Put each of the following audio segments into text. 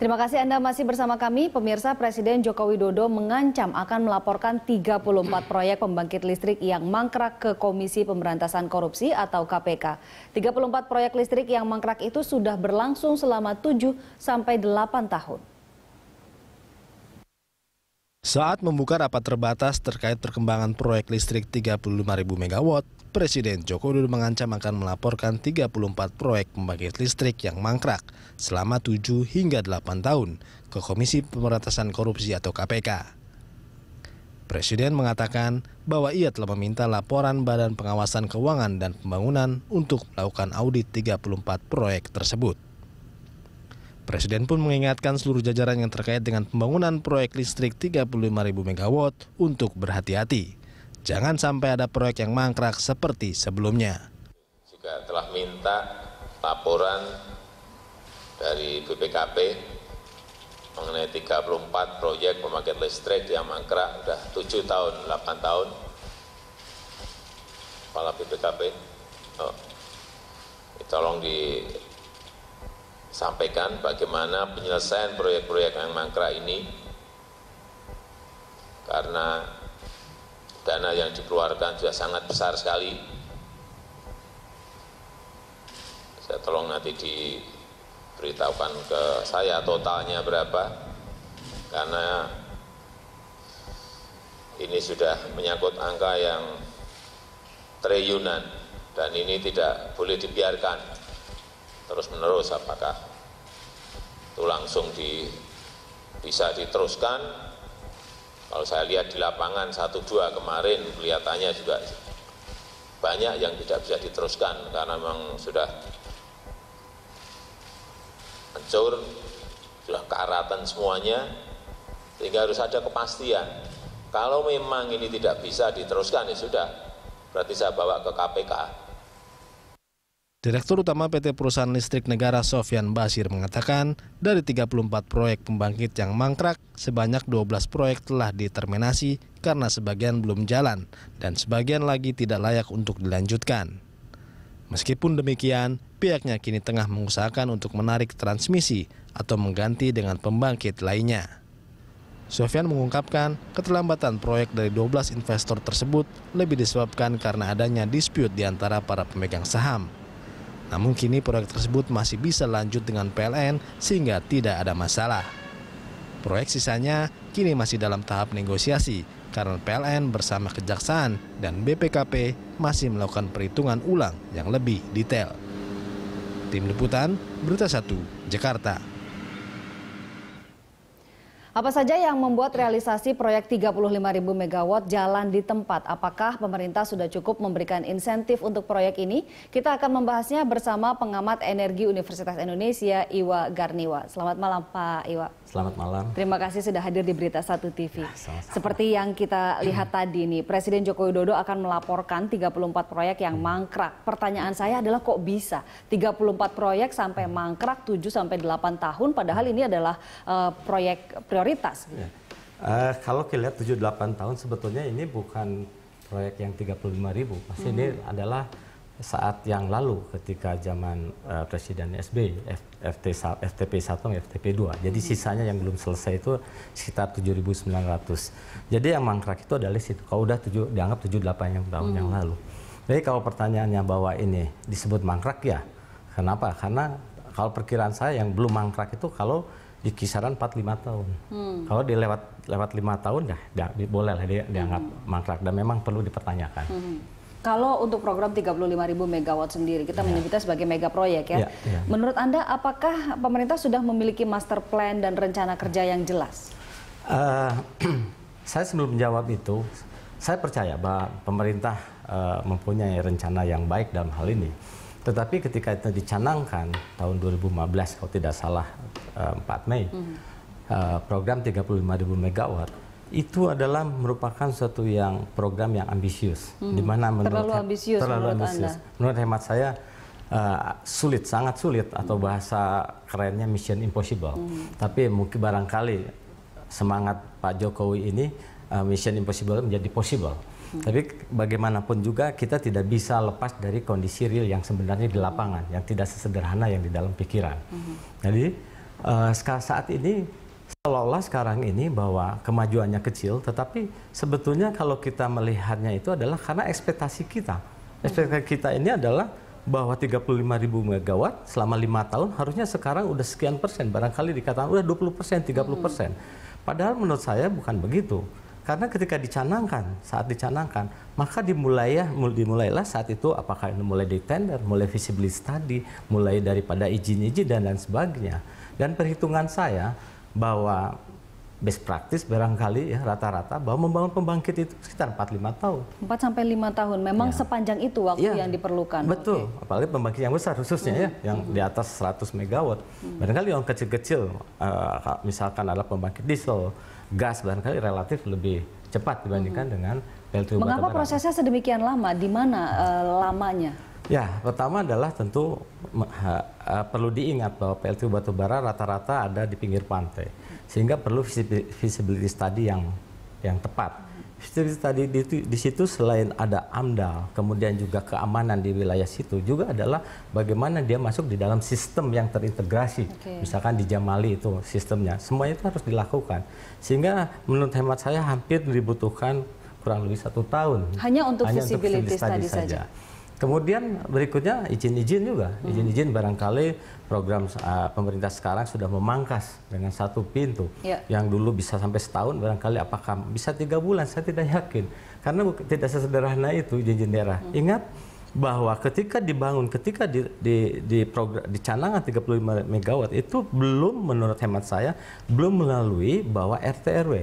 Terima kasih Anda masih bersama kami. Pemirsa Presiden Joko Widodo mengancam akan melaporkan 34 proyek pembangkit listrik yang mangkrak ke Komisi Pemberantasan Korupsi atau KPK. 34 proyek listrik yang mangkrak itu sudah berlangsung selama 7 sampai 8 tahun. Saat membuka rapat terbatas terkait perkembangan proyek listrik 35.000 MW, Presiden Joko Widodo mengancam akan melaporkan 34 proyek pembangkit listrik yang mangkrak selama 7 hingga 8 tahun ke Komisi Pemberantasan Korupsi atau KPK. Presiden mengatakan bahwa ia telah meminta laporan Badan Pengawasan Keuangan dan Pembangunan untuk melakukan audit 34 proyek tersebut. Presiden pun mengingatkan seluruh jajaran yang terkait dengan pembangunan proyek listrik 35.000 MW untuk berhati-hati Jangan sampai ada proyek yang mangkrak seperti sebelumnya. Juga telah minta laporan dari BPKP mengenai 34 proyek pembangkit listrik yang mangkrak sudah 7 tahun, 8 tahun. Kepala BPKP, oh, tolong disampaikan bagaimana penyelesaian proyek-proyek yang mangkrak ini. Karena dana yang dikeluarkan sudah sangat besar sekali. Saya tolong nanti diberitahukan ke saya totalnya berapa, karena ini sudah menyangkut angka yang triliunan dan ini tidak boleh dibiarkan terus menerus apakah itu langsung di, bisa diteruskan kalau saya lihat di lapangan satu dua kemarin kelihatannya juga banyak yang tidak bisa diteruskan karena memang sudah hancur, sudah karatan semuanya, sehingga harus ada kepastian. Kalau memang ini tidak bisa diteruskan, ya sudah, berarti saya bawa ke KPK Direktur Utama PT Perusahaan Listrik Negara Sofyan Basir mengatakan, dari 34 proyek pembangkit yang mangkrak, sebanyak 12 proyek telah diterminasi karena sebagian belum jalan dan sebagian lagi tidak layak untuk dilanjutkan. Meskipun demikian, pihaknya kini tengah mengusahakan untuk menarik transmisi atau mengganti dengan pembangkit lainnya. Sofyan mengungkapkan keterlambatan proyek dari 12 investor tersebut lebih disebabkan karena adanya dispute di antara para pemegang saham namun kini proyek tersebut masih bisa lanjut dengan PLN sehingga tidak ada masalah. Proyek sisanya kini masih dalam tahap negosiasi karena PLN bersama Kejaksaan dan BPKP masih melakukan perhitungan ulang yang lebih detail. Tim Liputan, Berita Satu, Jakarta. Apa saja yang membuat realisasi proyek 35.000 MW jalan di tempat? Apakah pemerintah sudah cukup memberikan insentif untuk proyek ini? Kita akan membahasnya bersama pengamat energi Universitas Indonesia, Iwa Garniwa. Selamat malam Pak Iwa. Selamat malam. Terima kasih sudah hadir di Berita Satu TV. Ya, sama -sama. Seperti yang kita lihat tadi nih, Presiden Joko Widodo akan melaporkan 34 proyek yang hmm. mangkrak. Pertanyaan saya adalah kok bisa 34 proyek sampai mangkrak 7 sampai 8 tahun padahal ini adalah uh, proyek prioritas. Ya. Uh, kalau kita lihat 7-8 tahun sebetulnya ini bukan proyek yang 35 ribu. Pasti hmm. ini adalah saat yang lalu ketika zaman uh, Presiden SB FT, FTP 1 FTP 2. Jadi hmm. sisanya yang belum selesai itu sekitar 7.900. Jadi yang mangkrak itu adalah situ. Kalau udah 7 dianggap 78 yang tahun hmm. yang lalu. Jadi kalau pertanyaannya bahwa ini disebut mangkrak ya. Kenapa? Karena kalau perkiraan saya yang belum mangkrak itu kalau di kisaran 4-5 tahun. Hmm. Kalau di lewat lewat 5 tahun ya, ya boleh lah dia dianggap hmm. mangkrak dan memang perlu dipertanyakan. Hmm. Kalau untuk program 35.000 megawatt sendiri, kita yeah. menyebutnya sebagai mega proyek ya. Yeah, yeah. Menurut Anda, apakah pemerintah sudah memiliki master plan dan rencana kerja yang jelas? Uh, saya sebelum menjawab itu, saya percaya bahwa pemerintah uh, mempunyai rencana yang baik dalam hal ini. Tetapi ketika itu dicanangkan tahun 2015, kalau tidak salah uh, 4 Mei, mm -hmm. uh, program 35.000 megawatt itu adalah merupakan suatu yang program yang ambisius, hmm. di mana menurut terlalu ambisius, terlalu menurut, ambisius. Anda. menurut hemat saya uh, sulit, sangat sulit atau hmm. bahasa kerennya mission impossible. Hmm. Tapi mungkin barangkali semangat Pak Jokowi ini uh, mission impossible menjadi possible. Hmm. Tapi bagaimanapun juga kita tidak bisa lepas dari kondisi real yang sebenarnya di lapangan, yang tidak sesederhana yang di dalam pikiran. Hmm. Jadi uh, saat ini seolah-olah sekarang ini bahwa kemajuannya kecil, tetapi sebetulnya kalau kita melihatnya itu adalah karena ekspektasi kita. Ekspektasi kita ini adalah bahwa 35 ribu megawatt selama lima tahun harusnya sekarang udah sekian persen barangkali dikatakan udah 20 persen 30 persen padahal menurut saya bukan begitu karena ketika dicanangkan saat dicanangkan maka dimulai ya dimulailah saat itu apakah ini mulai di tender mulai visibility study mulai daripada izin-izin dan lain sebagainya. Dan perhitungan saya bahwa best practice barangkali ya rata-rata bahwa membangun pembangkit itu sekitar 4-5 tahun. 4 sampai 5 tahun. Memang ya. sepanjang itu waktu ya. yang diperlukan. Betul. Okay. Apalagi pembangkit yang besar khususnya hmm. ya yang hmm. di atas 100 megawatt. Hmm. Barangkali yang kecil-kecil uh, misalkan adalah pembangkit diesel, gas barangkali relatif lebih cepat dibandingkan hmm. dengan PLTU Mengapa prosesnya sedemikian lama? Di mana uh, lamanya? Ya, pertama adalah tentu uh, perlu diingat bahwa PLTU batubara rata-rata ada di pinggir pantai sehingga perlu visibility study yang yang tepat. Visibility study di, di situ selain ada AMDAL, kemudian juga keamanan di wilayah situ juga adalah bagaimana dia masuk di dalam sistem yang terintegrasi. Okay. Misalkan di Jamali itu sistemnya, semua itu harus dilakukan. Sehingga menurut hemat saya hampir dibutuhkan kurang lebih satu tahun. Hanya untuk Hanya visibility, untuk visibility study, study saja. saja. Kemudian berikutnya izin-izin juga. Hmm. Izin-izin barangkali program uh, pemerintah sekarang sudah memangkas dengan satu pintu. Yeah. Yang dulu bisa sampai setahun barangkali apakah bisa tiga bulan saya tidak yakin. Karena tidak sesederhana itu izin daerah. Hmm. Ingat bahwa ketika dibangun, ketika di, di, di program dicanangan 35 megawatt itu belum menurut hemat saya belum melalui bahwa RT RW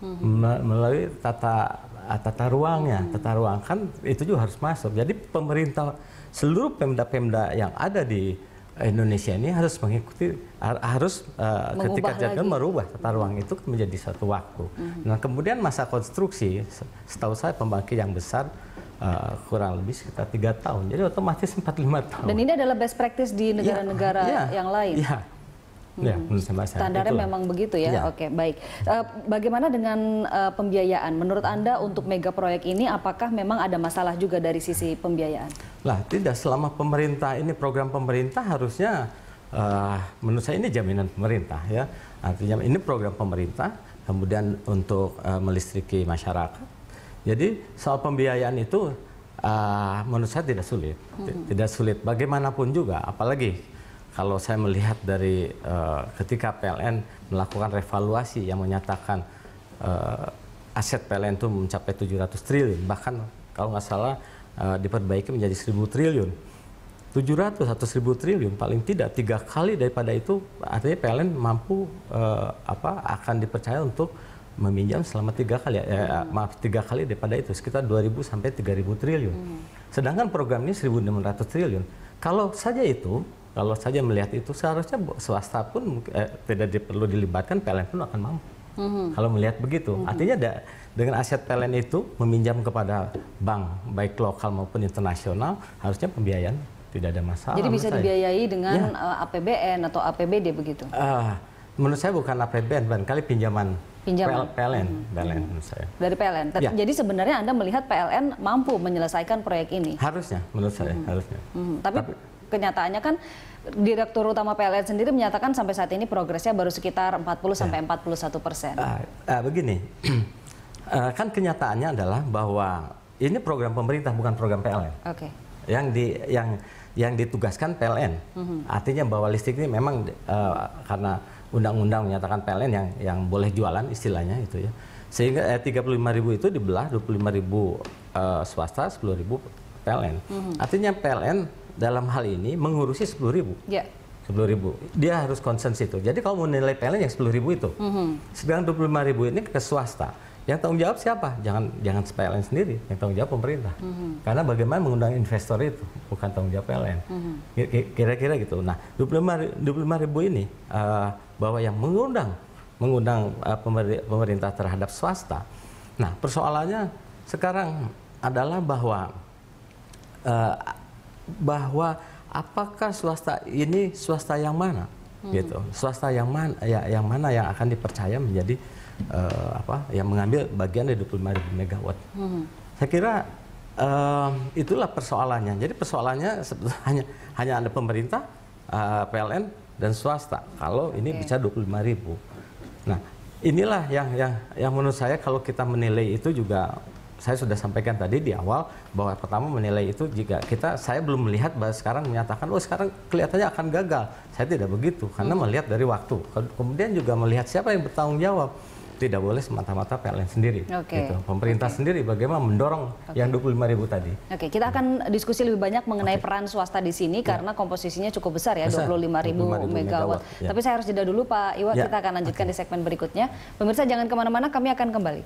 hmm. melalui tata tata ruangnya, hmm. tata ruang kan itu juga harus masuk. Jadi pemerintah seluruh pemda-pemda yang ada di Indonesia ini harus mengikuti harus uh, ketika jadwal merubah tata ruang itu menjadi satu waktu. Hmm. Nah kemudian masa konstruksi, setahu saya pembangkit yang besar uh, kurang lebih sekitar tiga tahun. Jadi otomatis empat lima tahun. Dan ini adalah best practice di ya, negara-negara ya, ya, yang lain. Ya, Ya, hmm. Standarnya itu. memang begitu ya. ya. Oke, baik. Uh, bagaimana dengan uh, pembiayaan? Menurut Anda untuk mega proyek ini apakah memang ada masalah juga dari sisi pembiayaan? Lah, tidak selama pemerintah ini program pemerintah harusnya uh, menurut saya ini jaminan pemerintah ya. Artinya ini program pemerintah kemudian untuk uh, melistriki masyarakat. Jadi soal pembiayaan itu uh, menurut saya tidak sulit. Hmm. Tidak sulit bagaimanapun juga apalagi kalau saya melihat dari uh, ketika PLN melakukan revaluasi yang menyatakan uh, aset PLN itu mencapai 700 triliun, bahkan kalau nggak salah uh, diperbaiki menjadi 1000 triliun. 700 atau 1000 triliun paling tidak tiga kali daripada itu artinya PLN mampu uh, apa akan dipercaya untuk meminjam selama tiga kali ya, hmm. maaf tiga kali daripada itu sekitar 2000 sampai 3000 triliun. Hmm. Sedangkan program ini 1600 triliun. Kalau saja itu kalau saja melihat itu seharusnya swasta pun eh, tidak perlu dilibatkan PLN pun akan mampu. Mm-hmm. Kalau melihat begitu, mm-hmm. artinya da, dengan aset PLN itu meminjam kepada bank baik lokal maupun internasional harusnya pembiayaan tidak ada masalah. Jadi bisa dibiayai dengan ya. uh, eh, APBN atau APBD begitu? Uh, menurut saya bukan APBN, kali pinjaman pinjaman PLN, hmm. PLN menurut saya. Dari PLN. Ya. Jadi sebenarnya Anda melihat PLN mampu menyelesaikan proyek ini? Harusnya, menurut saya, hmm. harusnya. Hmm. Tapi, Tapi kenyataannya kan Direktur Utama PLN sendiri menyatakan sampai saat ini progresnya baru sekitar 40 ya. sampai 41 persen. Uh, uh, begini, uh, kan kenyataannya adalah bahwa ini program pemerintah bukan program PLN. Oke. Okay. Yang di yang yang ditugaskan PLN. Uh mhm. Artinya bahwa listrik ini memang uh, karena undang-undang menyatakan PLN yang yang boleh jualan istilahnya itu ya. Sehingga eh, 35 ribu itu dibelah 25 ribu uh, swasta, 10 ribu PLN. Uh -huh. Artinya PLN dalam hal ini mengurusi sepuluh ribu. Yeah. Sepuluh ribu. Dia harus concern situ. Jadi kalau mau nilai PLN yang sepuluh ribu itu. Mm-hmm. Sedangkan dua puluh lima ribu ini ke swasta. Yang tanggung jawab siapa? Jangan jangan PLN sendiri. Yang tanggung jawab pemerintah. Mm-hmm. Karena bagaimana mengundang investor itu bukan tanggung jawab PLN. Mm-hmm. Kira-kira gitu. Nah, dua puluh lima ribu ini uh, bahwa yang mengundang mengundang uh, pemerintah terhadap swasta. Nah, persoalannya sekarang adalah bahwa uh, bahwa apakah swasta ini swasta yang mana hmm. gitu swasta yang mana ya yang mana yang akan dipercaya menjadi uh, apa yang mengambil bagian dari 25 ribu megawatt hmm. saya kira uh, itulah persoalannya jadi persoalannya hanya hanya ada pemerintah uh, eh, PLN dan swasta. Kalau ini okay. bisa 25 ribu. Nah, inilah yang yang yang menurut saya kalau kita menilai itu juga saya sudah sampaikan tadi di awal bahwa pertama menilai itu jika kita saya belum melihat bahwa sekarang menyatakan oh sekarang kelihatannya akan gagal. Saya tidak begitu karena hmm. melihat dari waktu. Kemudian juga melihat siapa yang bertanggung jawab tidak boleh semata-mata PLN sendiri. Okay. Gitu. Pemerintah okay. sendiri bagaimana mendorong okay. yang 25 ribu tadi. Oke, okay, kita akan diskusi lebih banyak mengenai okay. peran swasta di sini ya. karena komposisinya cukup besar ya, besar. 25 ribu, 25 ribu megawatt. Ya. Tapi saya harus jeda dulu Pak Iwa, ya. kita akan lanjutkan okay. di segmen berikutnya. Pemirsa jangan ke mana-mana, kami akan kembali.